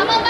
한 번